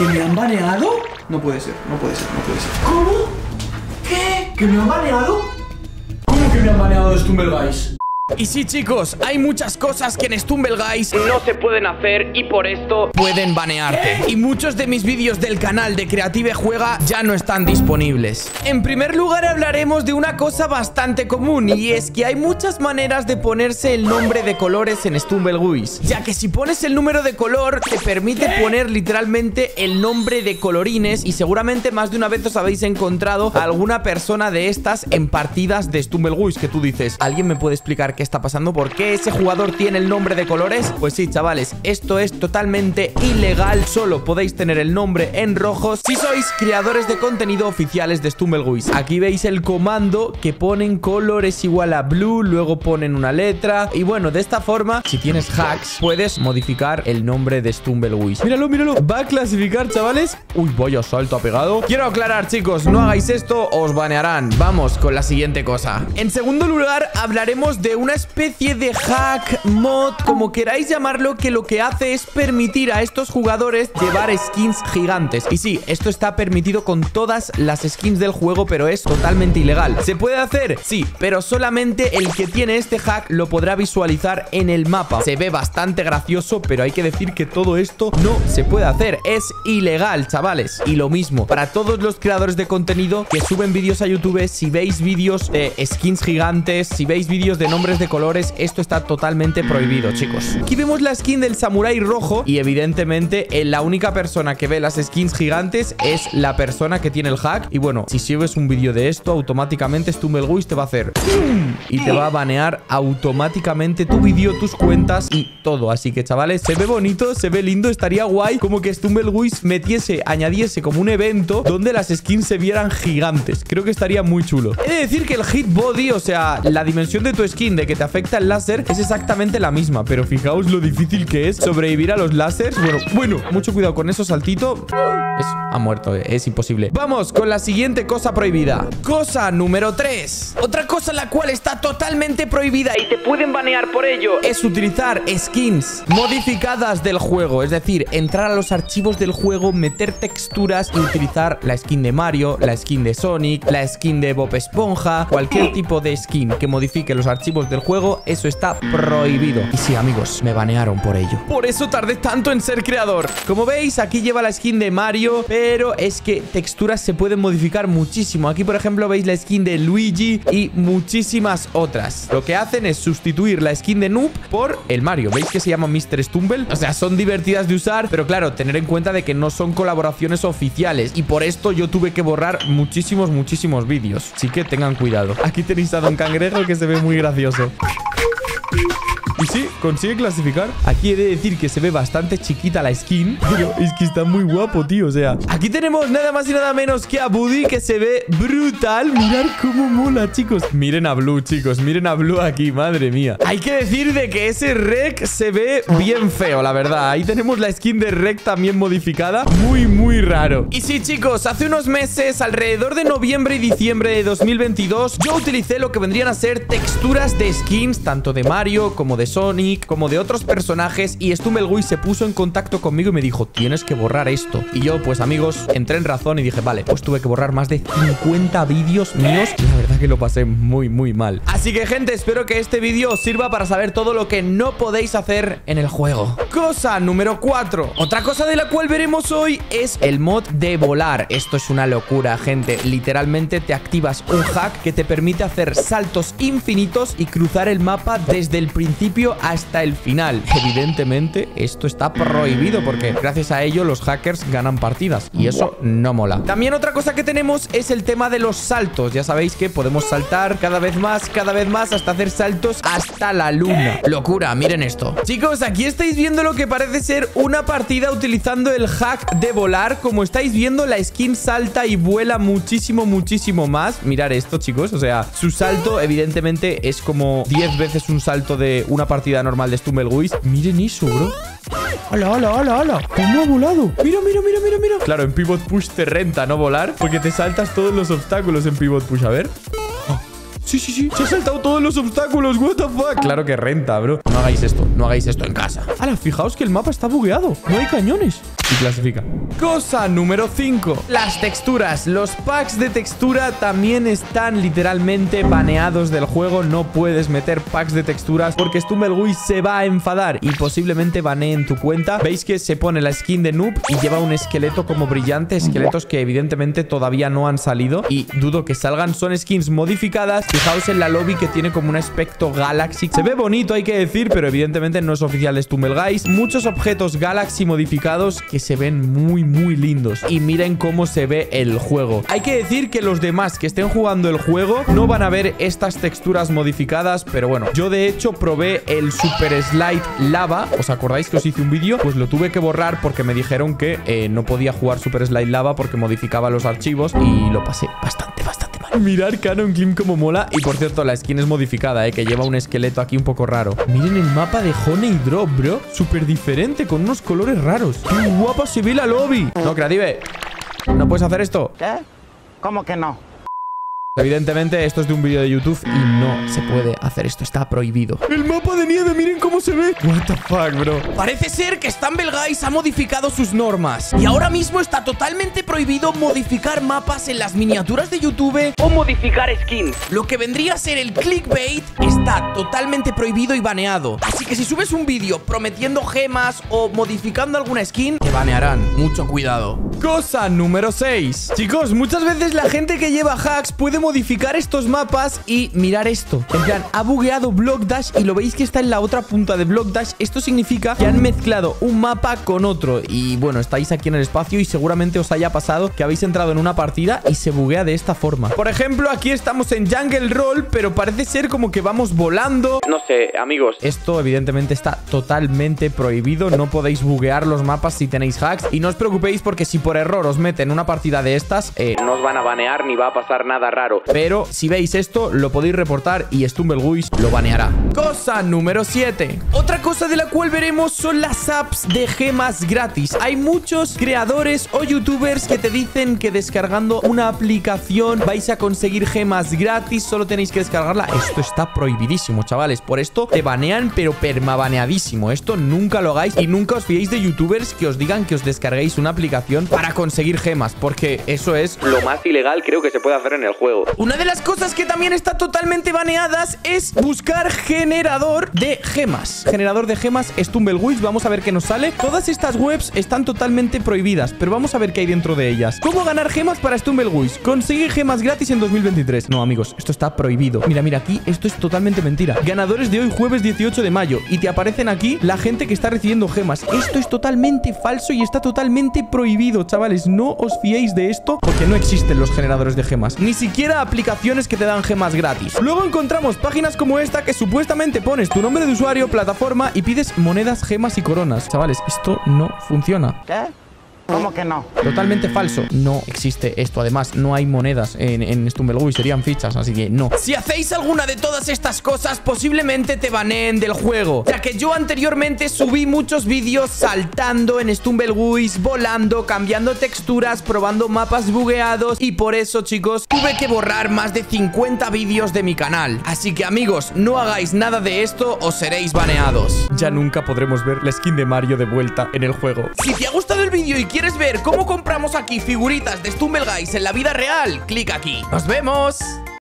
¿Que me han baneado? No puede ser, no puede ser, no puede ser. ¿Cómo? ¿Qué? ¿Que me han baneado? ¿Cómo que me han baneado de Stumbleguys? Y sí, chicos, hay muchas cosas que en Stumble Guys no se pueden hacer y por esto pueden banearte. Y muchos de mis vídeos del canal de Creative Juega ya no están disponibles. En primer lugar hablaremos de una cosa bastante común y es que hay muchas maneras de ponerse el nombre de colores en Stumble Guys. Ya que si pones el número de color te permite poner literalmente el nombre de colorines y seguramente más de una vez os habéis encontrado a alguna persona de estas en partidas de Stumble Guys que tú dices, ¿alguien me puede explicar qué está pasando? ¿Por qué ese jugador tiene el nombre de colores? Pues sí, chavales, esto es totalmente ilegal. Solo podéis tener el nombre en rojo si sois creadores de contenido oficiales de Stumbleguys. Aquí veis el comando que ponen colores igual a blue, luego ponen una letra. Y bueno, de esta forma, si tienes hacks, puedes modificar el nombre de Stumbleguys. Míralo, míralo. Va a clasificar, chavales. Uy, vaya salto ha pegado. Quiero aclarar, chicos, no hagáis esto, os banearán. Vamos con la siguiente cosa. En segundo lugar, hablaremos de una especie de hack, mod, como queráis llamarlo, que lo que hace es permitir a estos jugadores llevar skins gigantes. Y sí, esto está permitido con todas las skins del juego, pero es totalmente ilegal. ¿Se puede hacer? Sí, pero solamente el que tiene este hack lo podrá visualizar en el mapa. Se ve bastante gracioso, pero hay que decir que todo esto no se puede hacer. Es ilegal, chavales. Y lo mismo, para todos los creadores de contenido que suben vídeos a YouTube, si veis vídeos de skins gigantes, si veis vídeos de nombres de colores, esto está totalmente prohibido, chicos. Aquí vemos la skin del samurái rojo y evidentemente eh, la única persona que ve las skins gigantes es la persona que tiene el hack. Y bueno, si subes un vídeo de esto, automáticamente Stumbleguys te va a hacer y te va a banear automáticamente tu vídeo, tus cuentas y todo. Así que, chavales, se ve bonito, se ve lindo, estaría guay como que Stumbleguys metiese, añadiese como un evento donde las skins se vieran gigantes. Creo que estaría muy chulo. He de decir que el hit body, o sea, la dimensión de tu skin de que te afecta el láser es exactamente la misma. Pero fijaos lo difícil que es sobrevivir a los láseres. Bueno, bueno, mucho cuidado con eso, saltito. Es, ha muerto, es imposible. Vamos con la siguiente cosa prohibida. Cosa número 3. Otra cosa la cual está totalmente prohibida y te pueden banear por ello es utilizar skins modificadas del juego. Es decir, entrar a los archivos del juego, meter texturas y utilizar la skin de Mario, la skin de Sonic, la skin de Bob Esponja, cualquier tipo de skin que modifique los archivos del juego, eso está prohibido. Y sí, amigos, me banearon por ello. Por eso tardé tanto en ser creador. Como veis, aquí lleva la skin de Mario, pero es que texturas se pueden modificar muchísimo. Aquí, por ejemplo, veis la skin de Luigi y muchísimas otras. Lo que hacen es sustituir la skin de Noob por el Mario. ¿Veis que se llama Mr. Stumble? O sea, son divertidas de usar, pero claro, tener en cuenta de que no son colaboraciones oficiales. Y por esto yo tuve que borrar muchísimos, muchísimos vídeos. Así que tengan cuidado. Aquí tenéis a Don Cangrejo que se ve muy gracioso. Enzo. Y sí, consigue clasificar. Aquí he de decir que se ve bastante chiquita la skin. Pero es que está muy guapo, tío. O sea, aquí tenemos nada más y nada menos que a Buddy, que se ve brutal. Mirad cómo mola, chicos. Miren a Blue, chicos. Miren a Blue aquí, madre mía. Hay que decir de que ese rec se ve bien feo, la verdad. Ahí tenemos la skin de rec también modificada. Muy, muy raro. Y sí, chicos, hace unos meses, alrededor de noviembre y diciembre de 2022, yo utilicé lo que vendrían a ser texturas de skins, tanto de Mario como de Sonic, como de otros personajes y Stumbleguy se puso en contacto conmigo y me dijo, tienes que borrar esto. Y yo, pues amigos, entré en razón y dije, vale, pues tuve que borrar más de 50 vídeos míos la verdad que lo pasé muy, muy mal. Así que, gente, espero que este vídeo os sirva para saber todo lo que no podéis hacer en el juego. Cosa número 4. Otra cosa de la cual veremos hoy es el mod de volar. Esto es una locura, gente. Literalmente te activas un hack que te permite hacer saltos infinitos y cruzar el mapa desde el principio hasta el final. Evidentemente, esto está prohibido porque gracias a ello los hackers ganan partidas y eso no mola. También otra cosa que tenemos es el tema de los saltos. Ya sabéis que podemos saltar cada vez más, cada vez más hasta hacer saltos hasta la luna. Locura, miren esto. Chicos, aquí estáis viendo lo que parece ser una partida utilizando el hack de volar. Como estáis viendo, la skin salta y vuela muchísimo, muchísimo más. Mirar esto, chicos. O sea, su salto evidentemente es como 10 veces un salto de una partida normal de Stumbleguys. Miren eso, bro. ¡Hola, hola, hola, hola! ¿Cómo ha volado? Mira, mira, mira, mira, mira. Claro, en Pivot Push te renta no volar porque te saltas todos los obstáculos en Pivot Push. A ver. Sí, sí, sí. Se ha saltado todos los obstáculos. What the fuck. Claro que renta, bro. No hagáis esto. No hagáis esto en casa. Ahora, fijaos que el mapa está bugueado. No hay cañones. Y clasifica. Cosa número 5. Las texturas. Los packs de textura también están literalmente baneados del juego. No puedes meter packs de texturas porque Stumbleguy se va a enfadar y posiblemente baneen tu cuenta. Veis que se pone la skin de noob y lleva un esqueleto como brillante. Esqueletos que evidentemente todavía no han salido y dudo que salgan. Son skins modificadas. Fijaos en la lobby que tiene como un aspecto Galaxy. Se ve bonito, hay que decir, pero evidentemente no es oficial de Stumbleguys. Muchos objetos Galaxy modificados que se ven muy, muy lindos. Y miren cómo se ve el juego. Hay que decir que los demás que estén jugando el juego no van a ver estas texturas modificadas, pero bueno, yo de hecho probé el Super Slide Lava. ¿Os acordáis que os hice un vídeo? Pues lo tuve que borrar porque me dijeron que eh, no podía jugar Super Slide Lava porque modificaba los archivos y lo pasé bastante. Mirar Canon Clim como mola. Y por cierto, la skin es modificada, ¿eh? Que lleva un esqueleto aquí un poco raro. Miren el mapa de Honey Drop, bro. Súper diferente, con unos colores raros. ¡Qué guapa se ve lobby! No, Creative. ¿No puedes hacer esto? ¿Qué? ¿Cómo que no? Evidentemente esto es de un vídeo de YouTube y no se puede hacer esto, está prohibido. El mapa de nieve, miren cómo se ve. What the fuck, bro Parece ser que Guys ha modificado sus normas. Y ahora mismo está totalmente prohibido modificar mapas en las miniaturas de YouTube O modificar skins. Lo que vendría a ser el clickbait está totalmente prohibido y baneado. Así que si subes un vídeo prometiendo gemas o modificando alguna skin Te banearán, mucho cuidado Cosa número 6 Chicos, muchas veces la gente que lleva hacks puede modificar estos mapas y mirar esto. En plan, ha bugueado Block Dash y lo veis que está en la otra punta de Block Dash. Esto significa que han mezclado un mapa con otro. Y bueno, estáis aquí en el espacio y seguramente os haya pasado que habéis entrado en una partida y se buguea de esta forma. Por ejemplo, aquí estamos en Jungle Roll, pero parece ser como que vamos volando. No sé, amigos. Esto evidentemente está totalmente prohibido. No podéis buguear los mapas si tenéis hacks. Y no os preocupéis porque si por error os meten una partida de estas, eh, no os van a banear ni va a pasar nada raro. Pero si veis esto, lo podéis reportar y Stumbleguys lo baneará. Cosa número 7. Otra cosa de la cual veremos son las apps de gemas gratis. Hay muchos creadores o youtubers que te dicen que descargando una aplicación vais a conseguir gemas gratis, solo tenéis que descargarla. Esto está prohibidísimo, chavales. Por esto te banean, pero permabaneadísimo. Esto nunca lo hagáis y nunca os fiéis de youtubers que os digan que os descarguéis una aplicación para conseguir gemas, porque eso es lo más ilegal creo que se puede hacer en el juego. Una de las cosas que también está totalmente baneadas es buscar generador de gemas. Generador de gemas Stumbleguys. Vamos a ver qué nos sale. Todas estas webs están totalmente prohibidas, pero vamos a ver qué hay dentro de ellas. ¿Cómo ganar gemas para Stumbleguys? Consigue gemas gratis en 2023. No, amigos, esto está prohibido. Mira, mira, aquí esto es totalmente mentira. Ganadores de hoy, jueves 18 de mayo. Y te aparecen aquí la gente que está recibiendo gemas. Esto es totalmente falso y está totalmente prohibido, chavales. No os fiéis de esto porque no existen los generadores de gemas. Ni siquiera aplicaciones que te dan gemas gratis. Luego encontramos páginas como esta que supuestamente pones tu nombre de usuario, plataforma y pides monedas, gemas y coronas. Chavales, esto no funciona. ¿Qué? ¿Cómo que no? Totalmente falso. No existe esto. Además, no hay monedas en, en Stumbleguy. Serían fichas, así que no. Si hacéis alguna de todas estas cosas, posiblemente te baneen del juego. Ya que yo anteriormente subí muchos vídeos saltando en Stumbleguys, volando, cambiando texturas, probando mapas bugueados. Y por eso, chicos, tuve que borrar más de 50 vídeos de mi canal. Así que, amigos, no hagáis nada de esto o seréis baneados. Ya nunca podremos ver la skin de Mario de vuelta en el juego. Si te ha gustado el vídeo y quieres ¿Quieres ver cómo compramos aquí figuritas de Stumbleguys en la vida real? Clic aquí. ¡Nos vemos!